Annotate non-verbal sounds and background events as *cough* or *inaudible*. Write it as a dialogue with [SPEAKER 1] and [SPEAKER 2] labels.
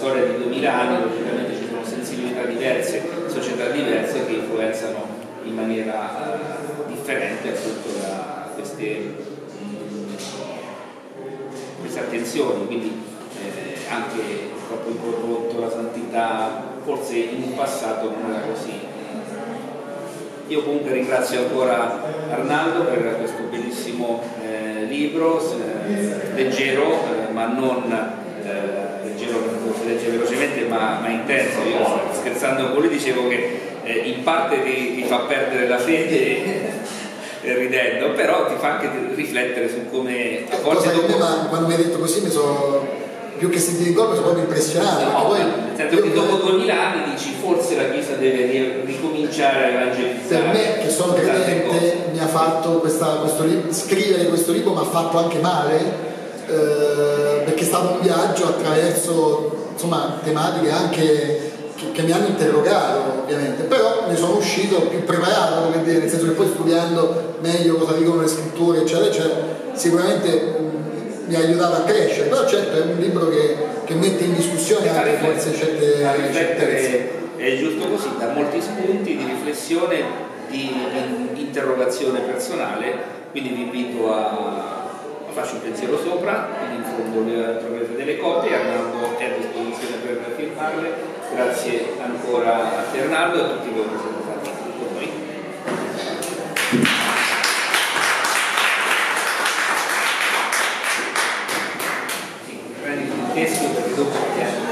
[SPEAKER 1] storia di 2000 anni, logicamente ci sono sensibilità diverse, società diverse che influenzano in maniera uh, differente appunto da queste, mh, queste attenzioni, quindi eh, anche proprio introdotto la santità, forse in un passato non era così. Io comunque ringrazio ancora Arnaldo per questo bellissimo eh, libro, eh, leggero eh, ma non eh, ma, ma, intenso. Io scherzando con lui dicevo che eh, in parte ti, ti, fa perdere la fede *laughs* ridendo, però ti fa anche riflettere su come
[SPEAKER 2] a volte dopo... quando mi hai detto così mi sono più che sentire il colpo sono proprio impressionato.
[SPEAKER 1] No, poi, certo che dopo 2000 anni dici forse la Chiesa deve ricominciare a evangelizzare.
[SPEAKER 2] Per me, che sono credente, mi ha fatto questa, questo libro, scrivere questo libro mi ha fatto anche male, eh, stato un viaggio attraverso insomma, tematiche anche che, che, mi hanno interrogato ovviamente, però ne sono uscito più preparato, dire, nel senso che poi studiando meglio cosa dicono le scritture, eccetera, eccetera, sicuramente mi ha aiutato a crescere, però certo è un libro che, che mette in discussione anche forse certe, certe
[SPEAKER 1] è giusto così, dà molti spunti di riflessione, di, di interrogazione personale, quindi vi invito a, a farci un pensiero sopra, secondo le promesse delle copie, Arnaldo a disposizione per firmarle. Grazie ancora a Fernando e a tutti voi che siete stati con noi. Sì, prendi il testo perché dopo